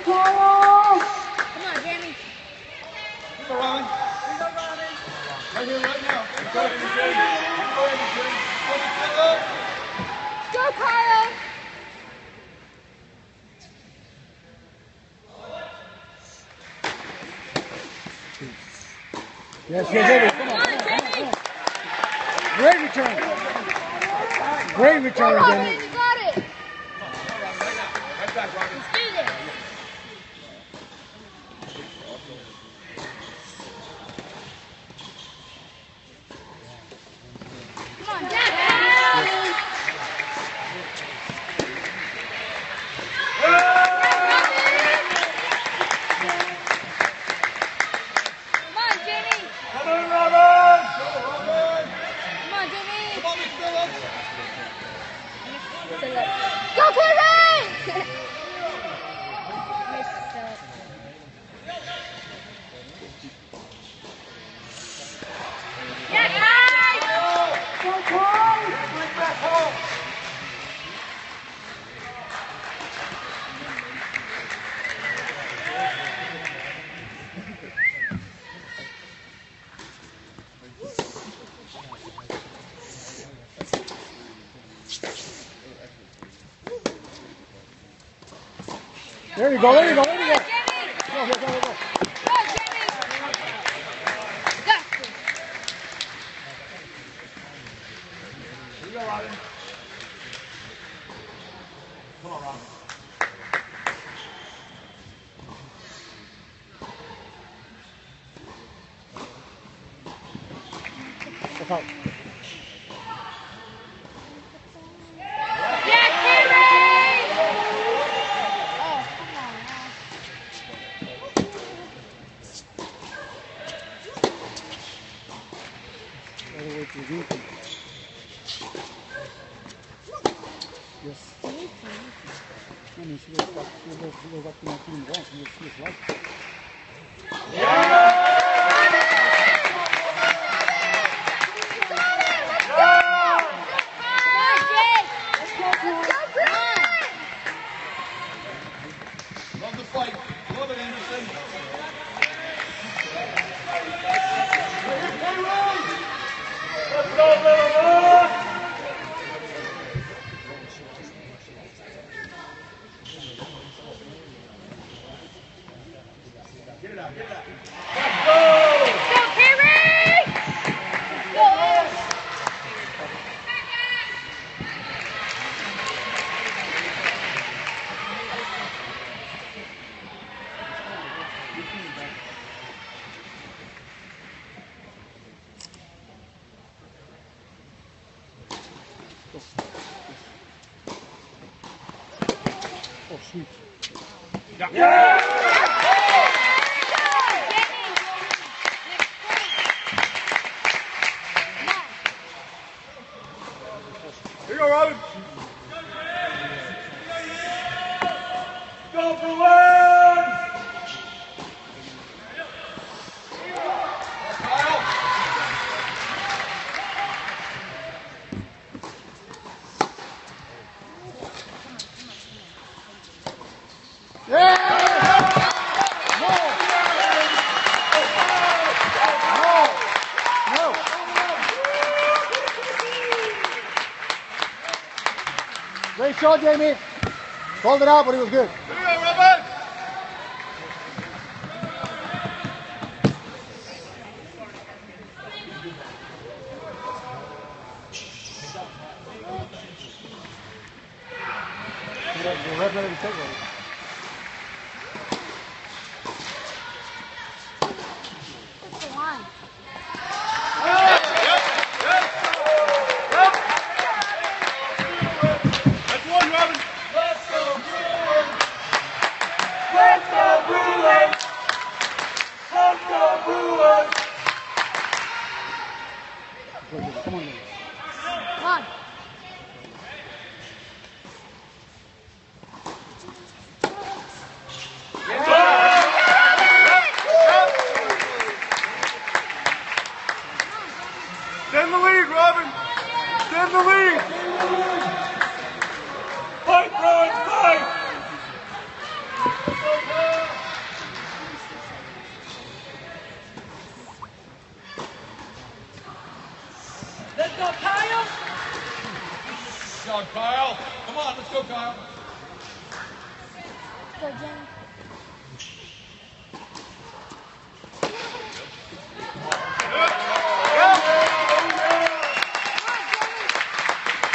Come on, Jamie. Go, Robin. Right here, right now. Go ahead, Go ahead, Jay. Hold your foot up. Go, Kyle. Yes, yes, yes. Come Come on, on, come on, come on. Great return. Great return, Robin. Jamie. You got it. Right back, Robin. Let's do this. Come on, Jack. Come on, Jamie. Come on, Robin. Go, Robin. Come on, Jamie. Come on, Miss Phillips. Go, Kevin! Missed up. Yeah, guys! Bring back home. There you go, there you go, there you go. Go, go, go, go, go. Come on. эти вилки. Yes. And he says, "Look, look, look, look, look, look, look, look, look, look, look, look, look, look, look, Oh, sweet. Here you go, Robin. Go for one! No! Great shot, Jamie. Called it out, but it was good. Here you go, Robin! The Bruins! Come on, Come on. Yeah! Robin! Yeah! Stand the lead, Robin! Stand the lead! Fight, bro!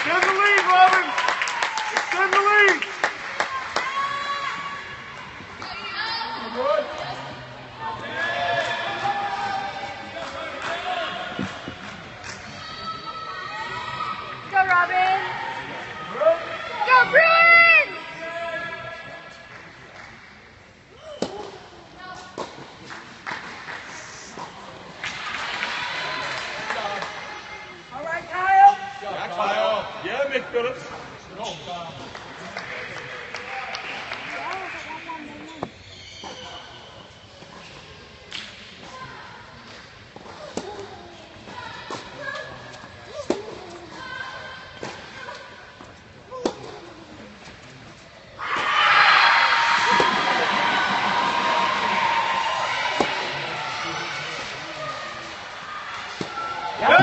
Extend the lead, Robin. Extend the lead. Good. Go, Robin. Extend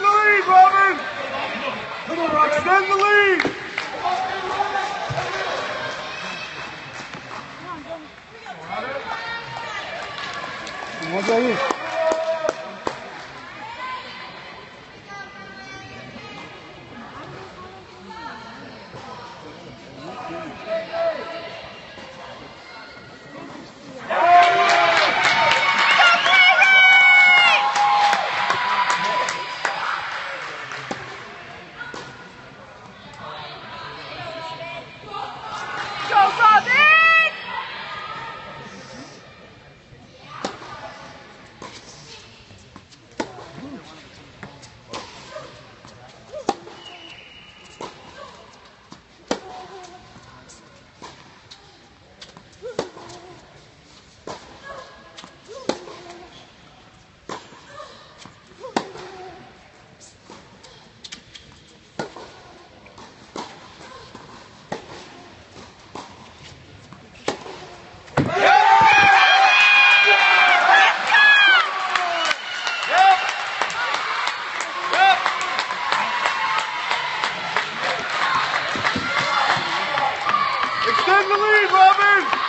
the lead, Robin. Come on, Robin. Extend the lead. Vamos aí. Go, Robin! Extend the lead, Robin.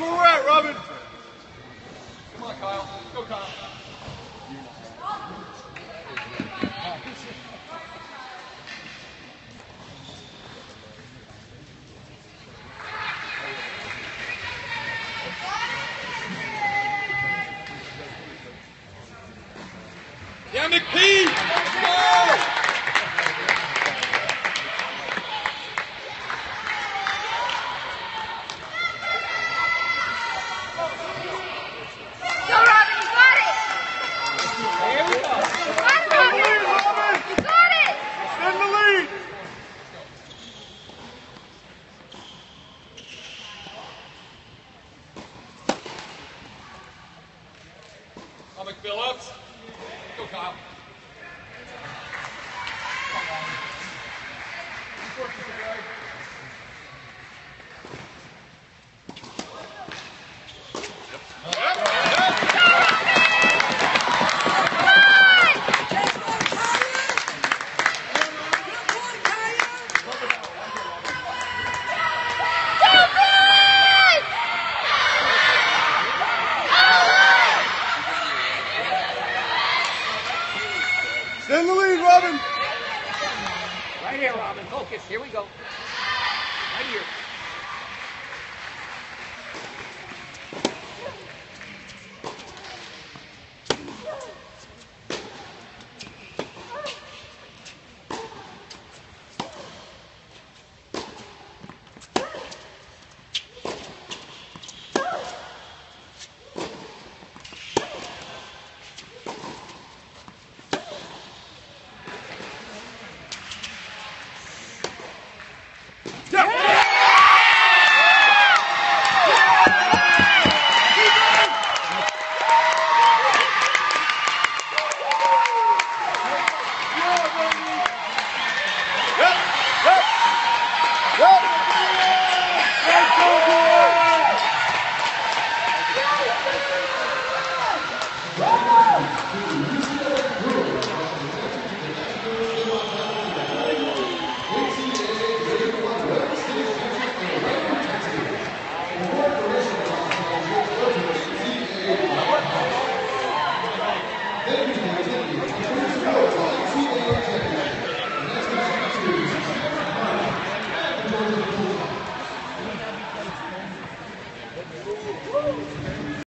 Where we're at, Robin. Come on, Kyle. Go, Kyle. Yeah, McPhee. Let's go. Go, Robin, you got it! Here we go. You got it, Robin! Lead, Robin. You got it! Extend the lead. Come, McPhillips. Go, Kyle. Let's go, Kyle. Good one, Kyle. Go, Bruins! Extend the lead, Robin. Right here, Robin. Focus. Here we go. Right here.